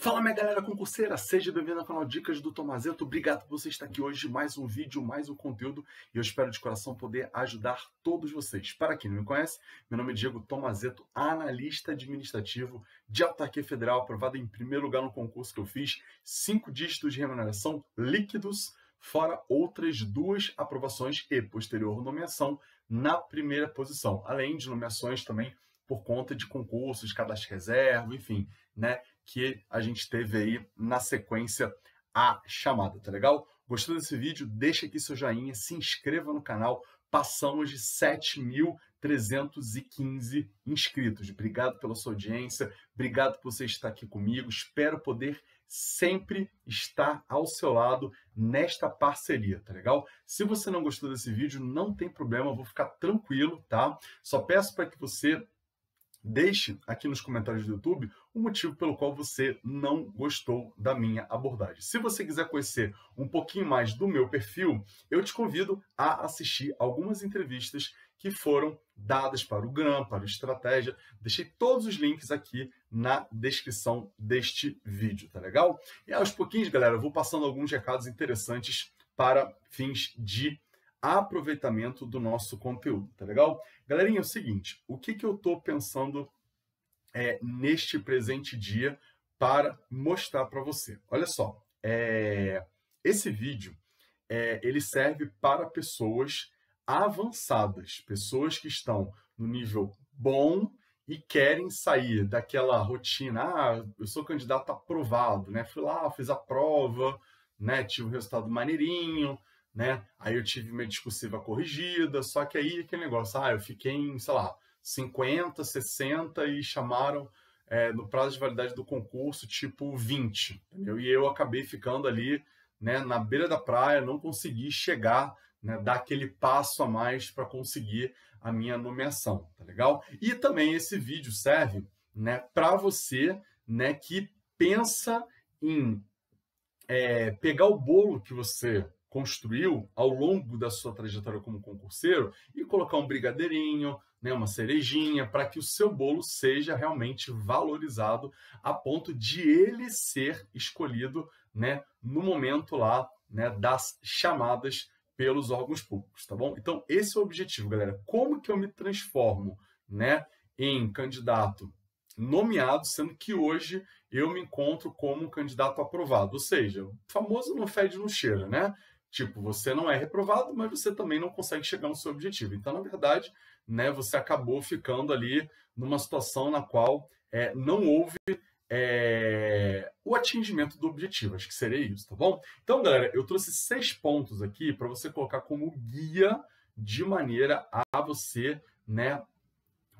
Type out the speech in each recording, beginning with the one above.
Fala minha galera concurseira, seja bem-vindo ao canal Dicas do Tomazeto. Obrigado por você estar aqui hoje, mais um vídeo, mais um conteúdo e eu espero de coração poder ajudar todos vocês. Para quem não me conhece, meu nome é Diego Tomazeto, analista administrativo de autarquia federal, aprovado em primeiro lugar no concurso que eu fiz, cinco dígitos de remuneração líquidos, fora outras duas aprovações e posterior nomeação na primeira posição, além de nomeações também por conta de concursos, cadastro reserva, enfim, né, que a gente teve aí na sequência a chamada, tá legal? Gostou desse vídeo? Deixa aqui seu joinha, se inscreva no canal. Passamos de 7.315 inscritos. Obrigado pela sua audiência, obrigado por você estar aqui comigo. Espero poder sempre estar ao seu lado nesta parceria, tá legal? Se você não gostou desse vídeo, não tem problema, vou ficar tranquilo, tá? Só peço para que você Deixe aqui nos comentários do YouTube o motivo pelo qual você não gostou da minha abordagem. Se você quiser conhecer um pouquinho mais do meu perfil, eu te convido a assistir algumas entrevistas que foram dadas para o GRAM, para o Estratégia. Deixei todos os links aqui na descrição deste vídeo, tá legal? E aos pouquinhos, galera, eu vou passando alguns recados interessantes para fins de aproveitamento do nosso conteúdo, tá legal? Galerinha, é o seguinte, o que, que eu estou pensando é, neste presente dia para mostrar para você? Olha só, é, esse vídeo é, ele serve para pessoas avançadas, pessoas que estão no nível bom e querem sair daquela rotina, ah, eu sou candidato aprovado, né? Fui lá, fiz a prova, né? Tive um resultado maneirinho, né? Aí eu tive minha discursiva corrigida, só que aí aquele negócio, ah, eu fiquei em, sei lá, 50, 60 e chamaram é, no prazo de validade do concurso tipo 20, entendeu? E eu acabei ficando ali, né, na beira da praia, não consegui chegar, né, dar aquele passo a mais para conseguir a minha nomeação, tá legal? E também esse vídeo serve, né, para você, né, que pensa em é, pegar o bolo que você construiu ao longo da sua trajetória como concurseiro e colocar um brigadeirinho, né, uma cerejinha, para que o seu bolo seja realmente valorizado a ponto de ele ser escolhido né, no momento lá né, das chamadas pelos órgãos públicos, tá bom? Então, esse é o objetivo, galera. Como que eu me transformo né, em candidato nomeado, sendo que hoje eu me encontro como candidato aprovado, ou seja, o famoso não fede, não cheira, né? Tipo, você não é reprovado, mas você também não consegue chegar no seu objetivo. Então, na verdade, né, você acabou ficando ali numa situação na qual é, não houve é, o atingimento do objetivo. Acho que seria isso, tá bom? Então, galera, eu trouxe seis pontos aqui para você colocar como guia de maneira a você né,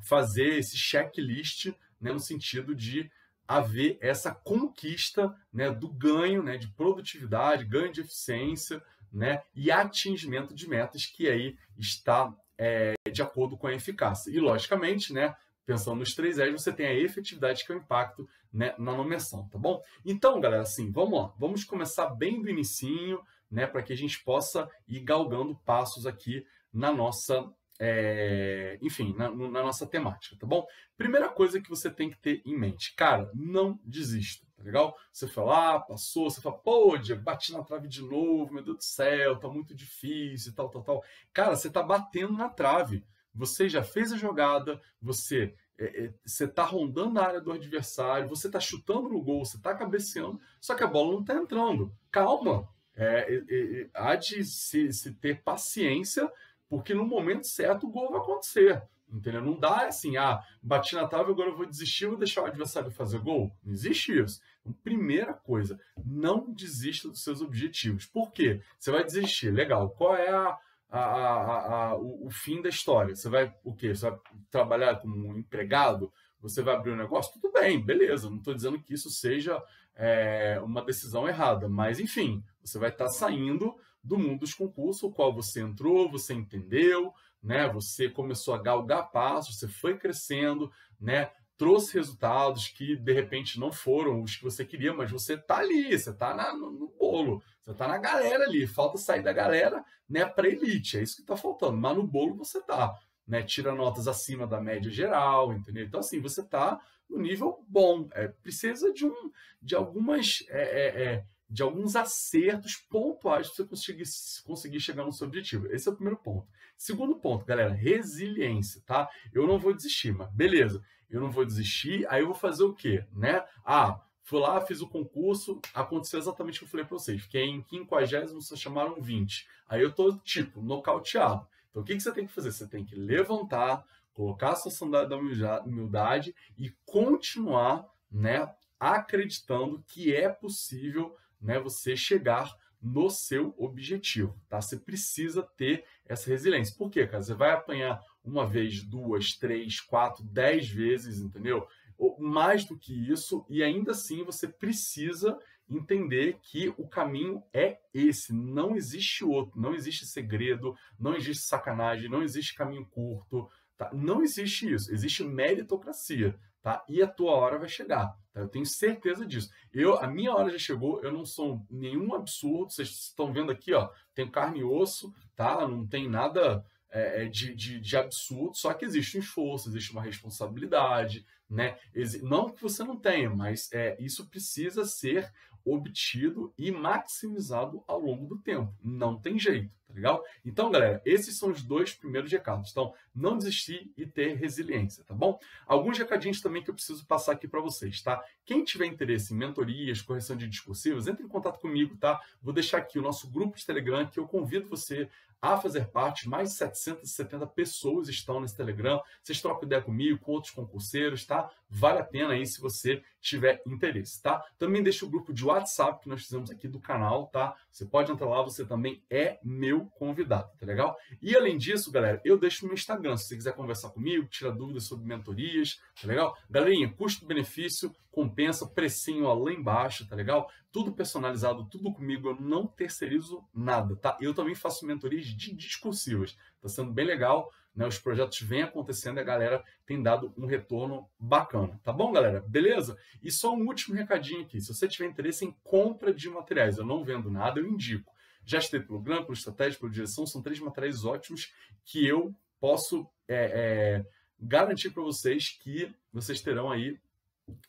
fazer esse checklist né, no sentido de haver essa conquista né, do ganho né, de produtividade, ganho de eficiência, né, e atingimento de metas que aí está é, de acordo com a eficácia. E, logicamente, né, pensando nos três R's, você tem a efetividade, que é o impacto né, na nomeação, tá bom? Então, galera, assim, vamos lá. Vamos começar bem do inicinho, né, para que a gente possa ir galgando passos aqui na nossa é, enfim, na, na, nossa temática, tá bom? Primeira coisa que você tem que ter em mente, cara, não desista, tá legal? Você foi lá, passou, você fala, pô, Diego, bati na trave de novo, meu Deus do céu, tá muito difícil, tal, tal, tal. Cara, você tá batendo na trave. Você já fez a jogada, você é, é, você está rondando a área do adversário, você está chutando no gol, você está cabeceando, só que a bola não está entrando. Calma, é, é, é, há de se, se, ter paciência porque no momento certo o gol vai acontecer. Entendeu? Não dá assim, ah, bati na trave, agora eu vou desistir, vou deixar o adversário fazer gol. Não existe isso. Então, primeira coisa, não desista dos seus objetivos. Por quê? Você vai desistir, legal. Qual é a, a, a, a o, o, fim da história? Você vai o quê? Você vai trabalhar como um empregado? Você vai abrir um negócio? Tudo bem, beleza. Não estou dizendo que isso seja é, uma decisão errada, mas enfim, você vai estar saindo do mundo dos concursos, o qual você entrou, você entendeu, né? Você começou a galgar passos, você foi crescendo, né? Trouxe resultados que de repente não foram os que você queria, mas você tá ali, você tá na, no, no, bolo, você tá na galera ali. Falta sair da galera, né, para elite. É isso que tá faltando. Mas no bolo você tá. né, tira notas acima da média geral, entendeu? Então, assim, você está no nível bom. É, precisa de, um, de algumas. É, é, é de alguns acertos pontuais para você conseguir, conseguir chegar no seu objetivo. Esse é o primeiro ponto. Segundo ponto, galera, resiliência, tá? Eu não vou desistir, mas beleza, eu não vou desistir, aí eu vou fazer o quê, né? Ah, fui lá, fiz o concurso, aconteceu exatamente o que eu falei para vocês. Fiquei em 50, só chamaram 20. Aí eu tô, tipo, nocauteado. Então, o que, que você tem que fazer? Você tem que levantar, colocar a sua sandália da humildade e continuar, né, acreditando que é possível, né, você chegar no seu objetivo, tá? Você precisa ter essa resiliência. Por quê, cara? Você vai apanhar uma vez, duas, três, quatro, dez vezes, entendeu? Ou mais do que isso, e ainda assim você precisa entender que o caminho é esse, não existe outro, não existe segredo, não existe sacanagem, não existe caminho curto, tá? Não existe isso, existe meritocracia, tá? E a tua hora vai chegar, tá? Eu tenho certeza disso. Eu, a minha hora já chegou, eu não sou nenhum absurdo, vocês estão vendo aqui, ó, tenho carne e osso, tá? Não tem nada é, é de, de, de absurdo, só que existe um esforço, existe uma responsabilidade, né? Não que você não tenha, mas é, isso precisa ser obtido e maximizado ao longo do tempo. Não tem jeito, tá legal? Então, galera, esses são os dois primeiros recados. Então, não desistir e ter resiliência, tá bom? Alguns recadinhos também que eu preciso passar aqui para vocês, tá? Quem tiver interesse em mentorias, correção de discursivos, entre em contato comigo, tá? Vou deixar aqui o nosso grupo de Telegram que eu convido você a fazer parte. Mais de 770 pessoas estão nesse Telegram. Vocês trocam ideia comigo, com outros concurseiros, tá? Vale a pena aí se você tiver interesse, tá? Também deixa o grupo de WhatsApp que nós fizemos aqui do canal, tá? Você pode entrar lá, você também é meu convidado, tá legal? E além disso, galera, eu deixo no Instagram, se você quiser conversar comigo, tirar dúvidas sobre mentorias, tá legal? Galerinha, custo-benefício, compensa, precinho lá embaixo, tá legal? Tudo personalizado, tudo comigo, eu não terceirizo nada, tá? Eu também faço mentorias de discursivas, tá sendo bem legal, né? Os projetos vêm acontecendo e a galera tem dado um retorno bacana. Tá bom, galera? Beleza? E só um último recadinho aqui. Se você tiver interesse em compra de materiais, eu não vendo nada, eu indico. Já estive pelo Gran, pelo Estratégia, pela Direção, são três materiais ótimos que eu posso é, é, garantir para vocês que vocês terão aí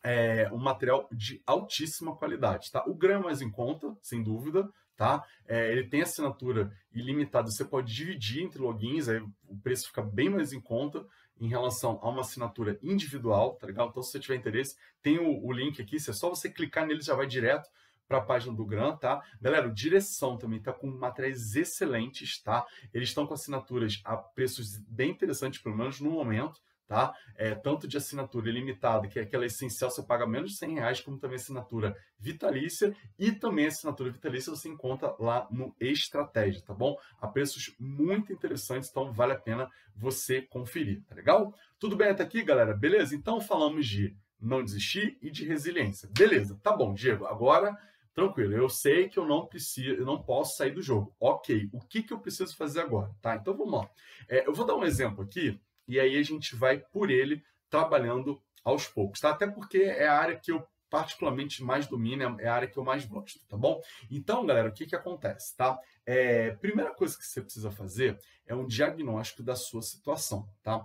é, um material de altíssima qualidade, tá? O é mais em conta, sem dúvida, tá? É, ele tem assinatura ilimitada, você pode dividir entre logins, aí o preço fica bem mais em conta em relação a uma assinatura individual, tá legal? Então, se você tiver interesse, tem o, o link aqui, se é só você clicar nele, já vai direto para a página do Gran, tá? Galera, Direção também tá com materiais excelentes, tá? Eles estão com assinaturas a preços bem interessantes, pelo menos no momento, tá? É, tanto de assinatura ilimitada, que é aquela essencial, você paga menos de 100 reais, como também assinatura vitalícia e também assinatura vitalícia você encontra lá no Estratégia, tá bom? A preços muito interessantes, então vale a pena você conferir, tá legal? Tudo bem até aqui, galera? Beleza? Então falamos de não desistir e de resiliência. Beleza, tá bom, Diego. Agora, tranquilo, eu sei que eu não preciso, eu não posso sair do jogo. Ok, o que, que eu preciso fazer agora? Tá, então vamos lá. É, eu vou dar um exemplo aqui e aí a gente vai por ele trabalhando aos poucos, tá? Até porque é a área que eu particularmente mais domino, é a área que eu mais gosto, tá bom? Então, galera, o que que acontece, tá? É, primeira coisa que você precisa fazer é um diagnóstico da sua situação, tá?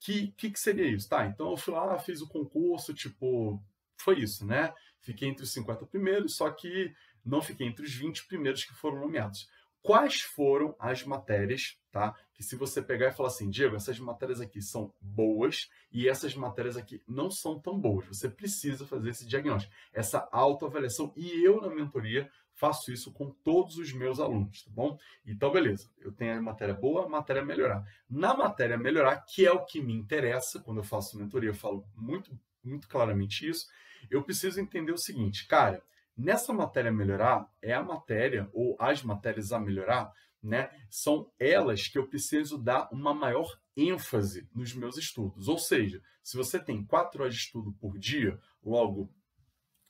Que, que, que seria isso? Tá, então eu fui lá, fiz o concurso, tipo, foi isso, né? Fiquei entre os 50 primeiros, só que não fiquei entre os 20 primeiros que foram nomeados quais foram as matérias, tá? Que se você pegar e falar assim, Diego, essas matérias aqui são boas e essas matérias aqui não são tão boas. Você precisa fazer esse diagnóstico, essa autoavaliação. E eu, na mentoria, faço isso com todos os meus alunos, tá bom? Então, beleza. Eu tenho a matéria boa, a matéria melhorar. Na matéria melhorar, que é o que me interessa, quando eu faço mentoria, eu falo muito, muito claramente isso, eu preciso entender o seguinte, cara Nessa matéria melhorar, é a matéria ou as matérias a melhorar, né? São elas que eu preciso dar uma maior ênfase nos meus estudos. Ou seja, se você tem quatro horas de estudo por dia, logo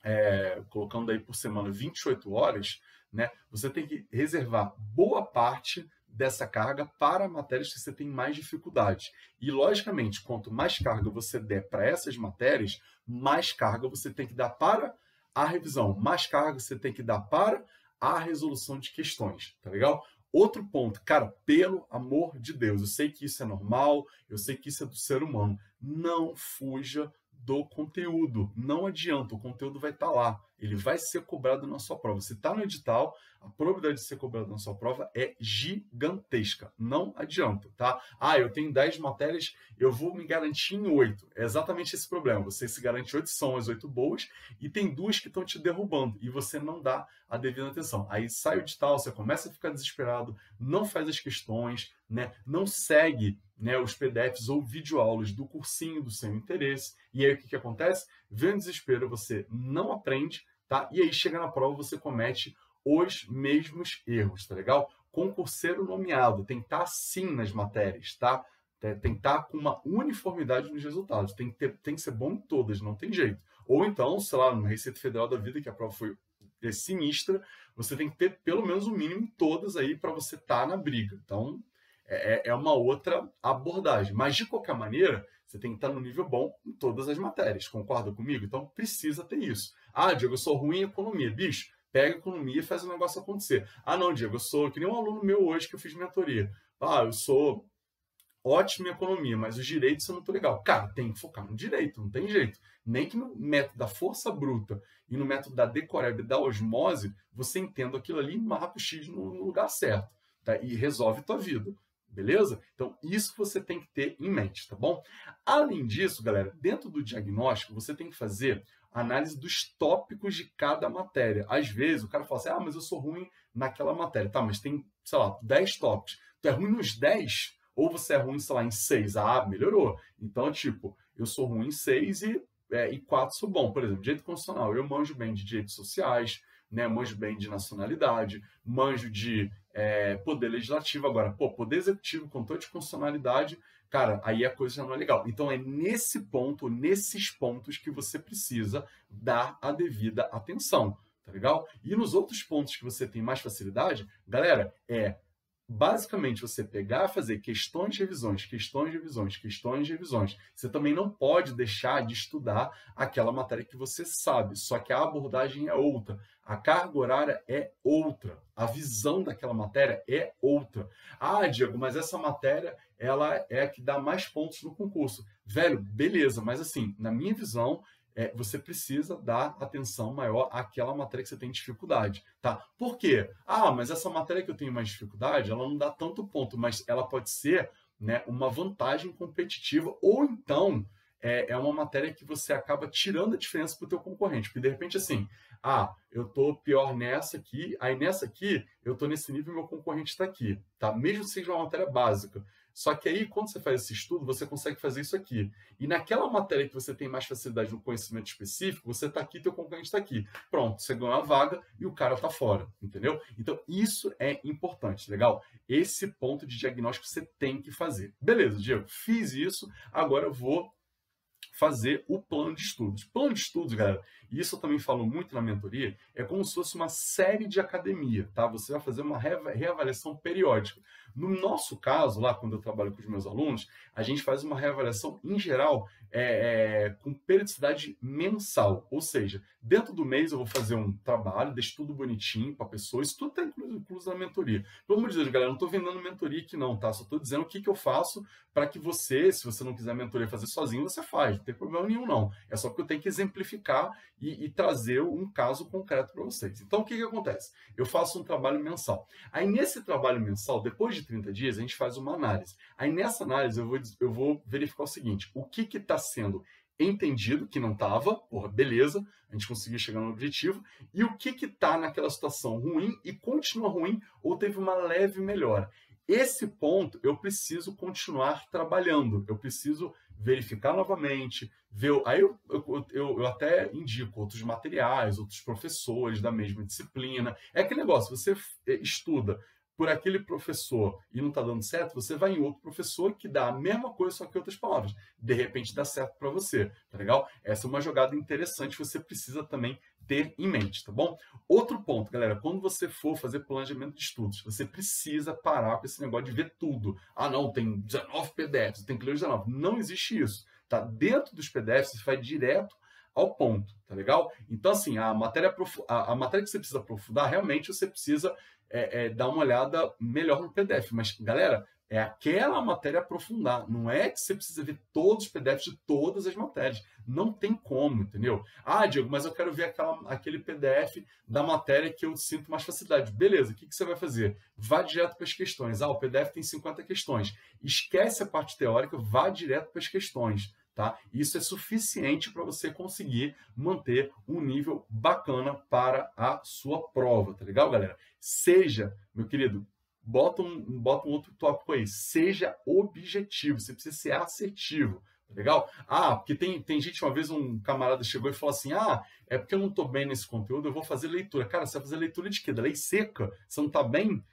é, colocando aí por semana 28 horas, né? Você tem que reservar boa parte dessa carga para matérias que você tem mais dificuldade. E, logicamente, quanto mais carga você der para essas matérias, mais carga você tem que dar para a revisão, mais carga você tem que dar para a resolução de questões, tá legal? Outro ponto, cara, pelo amor de Deus, eu sei que isso é normal, eu sei que isso é do ser humano. Não fuja do conteúdo. Não adianta, o conteúdo vai estar tá lá. Ele vai ser cobrado na sua prova. Se está no edital, a probabilidade de ser cobrado na sua prova é gigantesca. Não adianta, tá? Ah, eu tenho 10 matérias, eu vou me garantir em 8. É exatamente esse problema. Você se garante 8, são as 8 boas, e tem duas que estão te derrubando, e você não dá a devida atenção. Aí sai o edital, você começa a ficar desesperado, não faz as questões, né? não segue né, os PDFs ou videoaulas do cursinho do seu interesse. E aí o que, que acontece? Vem o desespero, você não aprende, tá? E aí chega na prova, você comete os mesmos erros, tá legal? Concurseiro nomeado tem que estar assim nas matérias, tá? Tem que estar com uma uniformidade nos resultados. Tem que, ter, tem que ser bom em todas, não tem jeito. Ou então, sei lá, no Receita Federal da Vida, que a prova foi sinistra, você tem que ter pelo menos o mínimo em todas aí para você estar tá na briga. Então, é, é, é uma outra abordagem. Mas, de qualquer maneira, você tem que estar no nível bom em todas as matérias. Concorda comigo? Então, precisa ter isso. Ah, Diego, eu sou ruim em economia. Bicho, pega economia e faz o negócio acontecer. Ah, não, Diego, eu sou que nem um aluno meu hoje que eu fiz mentoria. Ah, eu sou ótimo em economia, mas os direitos eu não tô legal. Cara, tem que focar no direito, não tem jeito. Nem que no método da força bruta e no método da decoreba da osmose, você entenda aquilo ali e marca o X no lugar certo. Tá? E resolve tua vida. Beleza? Então, isso você tem que ter em mente, tá bom? Além disso, galera, dentro do diagnóstico, você tem que fazer análise dos tópicos de cada matéria. Às vezes, o cara fala assim, ah, mas eu sou ruim naquela matéria. Tá, mas tem, sei lá, 10 tópicos. Tu é ruim nos 10? Ou você é ruim, sei lá, em 6? Ah, melhorou. Então, tipo, eu sou ruim em 6 e, é, e 4 sou bom. Por exemplo, direito constitucional. Eu manjo bem de direitos sociais, né? manjo bem de nacionalidade, manjo de é, poder legislativo. Agora, pô, poder executivo com toda de constitucionalidade, cara, aí a coisa já não é legal. Então é nesse ponto, nesses pontos que você precisa dar a devida atenção, tá legal? E nos outros pontos que você tem mais facilidade, galera, é basicamente você pegar, fazer questões de revisões, questões de revisões, questões de revisões. Você também não pode deixar de estudar aquela matéria que você sabe, só que a abordagem é outra, a carga horária é outra, a visão daquela matéria é outra. Ah, Diego, mas essa matéria ela é a que dá mais pontos no concurso. Velho, beleza, mas assim, na minha visão, é, você precisa dar atenção maior àquela matéria que você tem dificuldade, tá? Por quê? Ah, mas essa matéria que eu tenho mais dificuldade, ela não dá tanto ponto, mas ela pode ser né, uma vantagem competitiva, ou então é, é uma matéria que você acaba tirando a diferença para o teu concorrente, porque de repente assim, ah, eu tô pior nessa aqui, aí nessa aqui eu tô nesse nível e meu concorrente está aqui, tá? Mesmo que seja uma matéria básica. Só que aí, quando você faz esse estudo, você consegue fazer isso aqui. E naquela matéria que você tem mais facilidade no conhecimento específico, você está aqui, teu concorrente está aqui. Pronto, você ganhou a vaga e o cara está fora, entendeu? Então, isso é importante, legal? Esse ponto de diagnóstico você tem que fazer. Beleza, Diego, fiz isso, agora eu vou fazer o plano de estudos. Plano de estudos, galera, e isso eu também falo muito na mentoria, é como se fosse uma série de academia, tá? Você vai fazer uma reavaliação periódica. No nosso caso, lá quando eu trabalho com os meus alunos, a gente faz uma reavaliação em geral é, é, com periodicidade mensal. Ou seja, dentro do mês eu vou fazer um trabalho, deixo tudo bonitinho para a pessoa. Isso tudo está incluso, incluso, na mentoria. Pelo amor de Deus, galera, não estou vendendo mentoria aqui não, tá? Só estou dizendo o que, que eu faço para que você, se você não quiser mentoria fazer sozinho, você faz. Não tem problema nenhum, não. É só que eu tenho que exemplificar e, e trazer um caso concreto para vocês. Então, o que, que acontece? Eu faço um trabalho mensal. Aí, nesse trabalho mensal, depois de 30 dias, a gente faz uma análise. Aí, nessa análise, eu vou, eu vou verificar o seguinte: o que está sendo entendido, que não estava, porra, beleza, a gente conseguiu chegar no objetivo, e o que está naquela situação ruim e continua ruim ou teve uma leve melhora. Esse ponto eu preciso continuar trabalhando, eu preciso verificar novamente, ver. Aí eu, eu, eu, eu, até indico outros materiais, outros professores da mesma disciplina. É aquele negócio, você é, estuda por aquele professor e não está dando certo, você vai em outro professor que dá a mesma coisa, só que outras palavras. De repente dá certo para você, tá legal? Essa é uma jogada interessante você precisa também ter em mente, tá bom? Outro ponto, galera, quando você for fazer planejamento de estudos, você precisa parar com esse negócio de ver tudo. Ah, não, tem 19 PDFs, tem que ler 19. Não existe isso, tá? Dentro dos PDFs, você vai direto ao ponto, tá legal? Então, assim, a matéria, a, a matéria que você precisa aprofundar, realmente você precisa é, é, dar uma olhada melhor no PDF. Mas, galera, é aquela matéria aprofundar. Não é que você precisa ver todos os PDFs de todas as matérias. Não tem como, entendeu? Ah, Diego, mas eu quero ver aquela, aquele PDF da matéria que eu sinto mais facilidade. Beleza, o que, que você vai fazer? Vá direto para as questões. Ah, o PDF tem 50 questões. Esquece a parte teórica, vá direto para as questões. Tá? Isso é suficiente para você conseguir manter um nível bacana para a sua prova, tá legal, galera? Seja, meu querido, bota um, bota um outro tópico aí. Seja objetivo, você precisa ser assertivo. Tá legal? Ah, porque tem, tem gente, uma vez um camarada chegou e falou assim: ah, é porque eu não estou bem nesse conteúdo, eu vou fazer leitura. Cara, você vai fazer leitura de quê? Da lei seca? Você não está bem?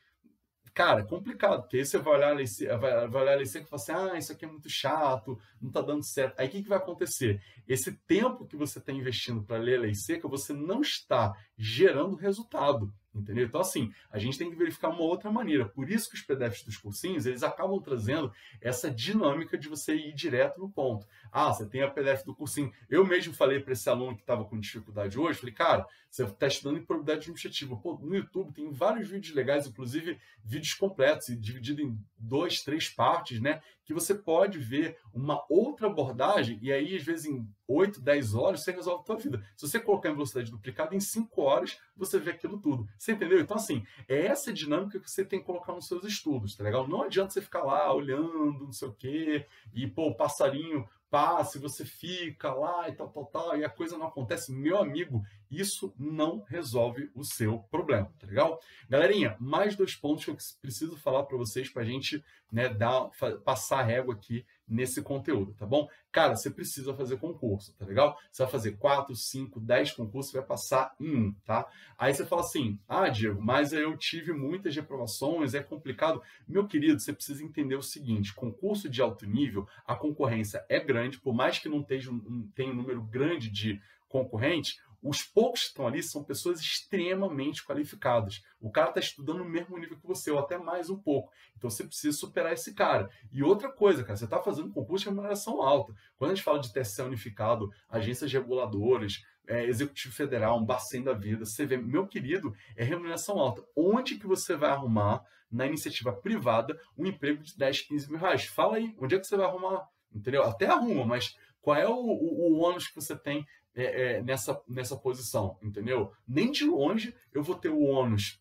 Cara, é complicado, porque aí você vai olhar a lei, vai, vai olhar a lei seca e falar assim: ah, isso aqui é muito chato, não está dando certo. Aí o que, que vai acontecer? Esse tempo que você está investindo para ler a lei seca, você não está gerando resultado. Entendeu? Então, assim, a gente tem que verificar uma outra maneira. Por isso que os PDFs dos cursinhos, eles acabam trazendo essa dinâmica de você ir direto no ponto. Ah, você tem a PDF do cursinho. Eu mesmo falei para esse aluno que estava com dificuldade hoje, falei, cara, você está estudando em probabilidade administrativa. Pô, no YouTube tem vários vídeos legais, inclusive vídeos completos, dividido em duas, três partes, né? Que você pode ver uma outra abordagem e aí, às vezes, em 8, 10 horas, você resolve a sua vida. Se você colocar em velocidade duplicada, em 5 horas, você vê aquilo tudo. Você entendeu? Então, assim, é essa dinâmica que você tem que colocar nos seus estudos, tá legal? Não adianta você ficar lá olhando, não sei o quê, e, pô, o passarinho passa, você fica lá e tal, tal, tal, e a coisa não acontece. Meu amigo, isso não resolve o seu problema, tá legal? Galerinha, mais dois pontos que eu preciso falar para vocês para a gente né, dar, passar a régua aqui nesse conteúdo, tá bom? Cara, você precisa fazer concurso, tá legal? Você vai fazer 4, 5, 10 concursos, vai passar em um, tá? Aí você fala assim: ah, Diego, mas eu tive muitas reprovações, é complicado. Meu querido, você precisa entender o seguinte: concurso de alto nível, a concorrência é grande, por mais que não tenha um, tenha um número grande de concorrentes, os poucos que estão ali são pessoas extremamente qualificadas. O cara está estudando no mesmo nível que você, ou até mais um pouco. Então você precisa superar esse cara. E outra coisa, cara, você está fazendo um concurso de remuneração alta. Quando a gente fala de TSE unificado, agências reguladoras, é, Executivo Federal, um bacen da vida, você vê, meu querido, é remuneração alta. Onde que você vai arrumar, na iniciativa privada, um emprego de 10, 15 mil reais? Fala aí, onde é que você vai arrumar? Entendeu? Até arruma, mas qual é o, o, o ônus que você tem é, é, nessa, nessa posição, entendeu? Nem de longe eu vou ter o ônus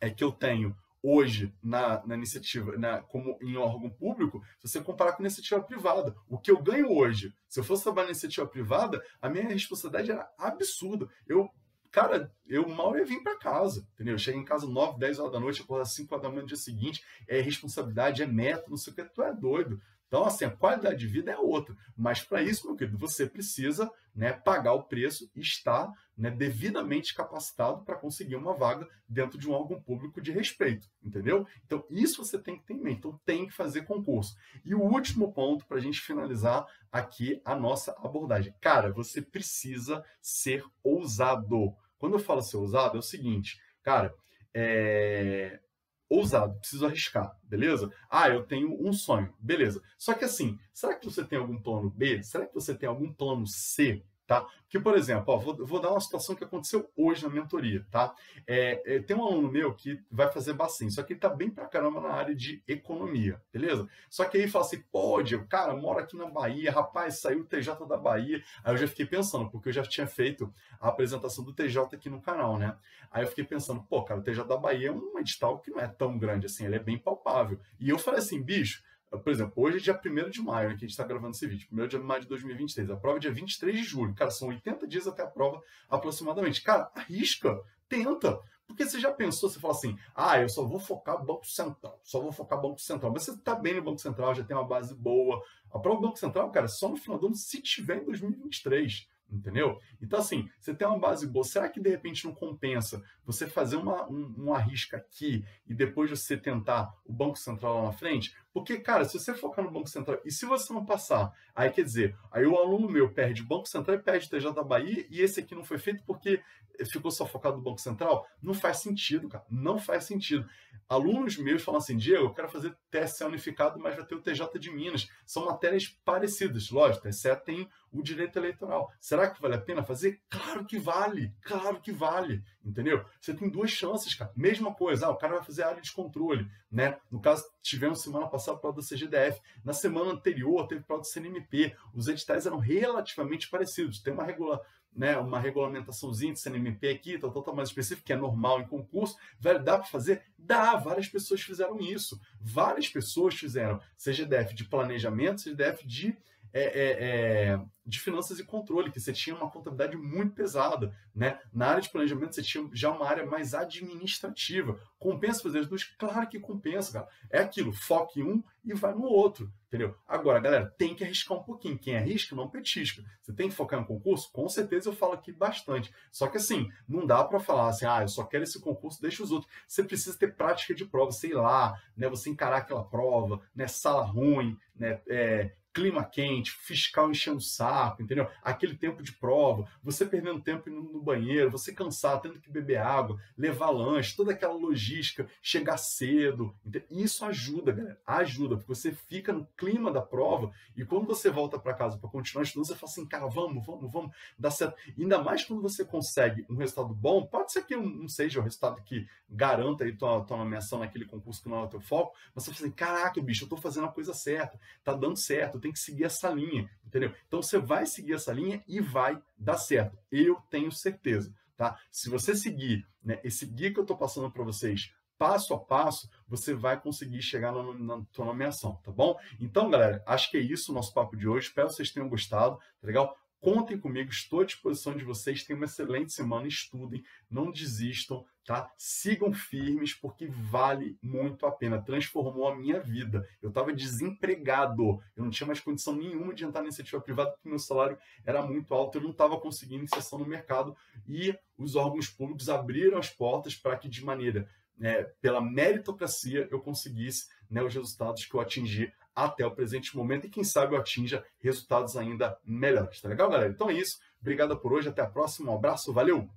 é, que eu tenho hoje na, na iniciativa, na, como em órgão público, se você comparar com iniciativa privada. O que eu ganho hoje, se eu fosse trabalhar na iniciativa privada, a minha responsabilidade era absurda. Eu, cara, eu mal ia vir para casa, entendeu? Eu cheguei em casa 9, 10 horas da noite, acordar 5 horas da manhã no dia seguinte, é responsabilidade, é meta, não sei o que, tu é doido. Então, assim, a qualidade de vida é outra. Mas para isso, meu querido, você precisa né, pagar o preço e estar né, devidamente capacitado para conseguir uma vaga dentro de um órgão público de respeito, entendeu? Então, isso você tem que ter em mente. Então, tem que fazer concurso. E o último ponto, para a gente finalizar aqui a nossa abordagem. Cara, você precisa ser ousado. Quando eu falo ser ousado, é o seguinte, cara, é ousado, preciso arriscar, beleza? Ah, eu tenho um sonho, beleza. Só que assim, será que você tem algum plano B? Será que você tem algum plano C? Tá? Que, por exemplo, ó, vou, vou, dar uma situação que aconteceu hoje na mentoria. Tá? É, é, tem um aluno meu que vai fazer bastante, só que ele tá bem pra caramba na área de economia, beleza? Só que aí fala assim, pô, cara, mora aqui na Bahia, rapaz, saiu o TJ da Bahia. Aí eu já fiquei pensando, porque eu já tinha feito a apresentação do TJ aqui no canal, né? Aí eu fiquei pensando, pô, cara, o TJ da Bahia é um edital que não é tão grande assim, ele é bem palpável. E eu falei assim, bicho, por exemplo, hoje é dia 1 de maio, né, que a gente está gravando esse vídeo, 1 de maio de 2023. A prova é dia 23 de julho. Cara, são 80 dias até a prova aproximadamente. Cara, arrisca, tenta. Porque você já pensou, você fala assim, ah, eu só vou focar Banco Central, só vou focar Banco Central. Mas você está bem no Banco Central, já tem uma base boa. A prova do Banco Central, cara, só no final do ano, se tiver em 2023 entendeu? Então, assim, você tem uma base boa, será que de repente não compensa você fazer uma, um, um arrisca aqui e depois você tentar o Banco Central lá na frente? Porque, cara, se você focar no Banco Central e se você não passar, aí quer dizer, aí o aluno meu perde Banco Central e perde TJ da Bahia e esse aqui não foi feito porque ficou só focado no Banco Central? Não faz sentido, cara. Não faz sentido. Alunos meus falam assim, Diego, eu quero fazer TSE unificado, mas vai ter o TJ de Minas. São matérias parecidas. Lógico, TSE tem o direito eleitoral. Será que vale a pena fazer? Claro que vale. Claro que vale. Entendeu? Você tem duas chances, cara. Mesma coisa, ah, o cara vai fazer área de controle, né? No caso, tivemos semana passada prova da CGDF. Na semana anterior, teve prova do CNMP. Os editais eram relativamente parecidos. Tem uma regula né, uma regulamentaçãozinha de CNMP aqui, tal, tal, tal, mais específica, que é normal em concurso, velho, dá para fazer? Dá, várias pessoas fizeram isso. Várias pessoas fizeram CGDF de planejamento, CGDF de é, é, é, de finanças e controle, que você tinha uma contabilidade muito pesada. Né? Na área de planejamento, você tinha já uma área mais administrativa. Compensa fazer as duas? Claro que compensa, cara. É aquilo, foque em um e vai no outro. Entendeu? Agora, galera, tem que arriscar um pouquinho. Quem arrisca, não petisca. Você tem que focar em concurso? Com certeza eu falo aqui bastante. Só que assim, não dá para falar assim, ah, eu só quero esse concurso, deixa os outros. Você precisa ter prática de prova, sei lá, né? Você encarar aquela prova, né? Sala ruim, né? É, clima quente, fiscal enchendo o saco, entendeu? Aquele tempo de prova, você perdendo tempo no banheiro, você cansado, tendo que beber água, levar lanche, toda aquela logística, chegar cedo. Isso ajuda, galera. Ajuda, porque você fica no clima da prova e quando você volta para casa para continuar estudando, você fala assim, cara, vamos, vamos, vamos, dá certo. ainda mais quando você consegue um resultado bom, pode ser que não seja o resultado que garanta aí tua, tua naquele concurso que não é o teu foco, mas você fala assim, caraca, bicho, eu tô fazendo a coisa certa, tá dando certo, tem que seguir essa linha, entendeu? Então você vai seguir essa linha e vai dar certo. Eu tenho certeza, tá? Se você seguir né, esse guia que eu estou passando para vocês passo a passo, você vai conseguir chegar na, na tua nomeação, tá bom? Então, galera, acho que é isso o nosso papo de hoje. Espero que vocês tenham gostado, tá legal? Contem comigo, estou à disposição de vocês. Tenham uma excelente semana, estudem, não desistam, tá? Sigam firmes, porque vale muito a pena. Transformou a minha vida. Eu estava desempregado, eu não tinha mais condição nenhuma de entrar na iniciativa privada, porque meu salário era muito alto, eu não estava conseguindo inserção no mercado. E os órgãos públicos abriram as portas para que, de maneira, né, pela meritocracia, eu conseguisse né, os resultados que eu atingi até o presente momento e quem sabe eu atinja resultados ainda melhores. Tá legal, galera? Então é isso. Obrigado por hoje. Até a próxima. Um abraço. Valeu.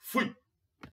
Fui.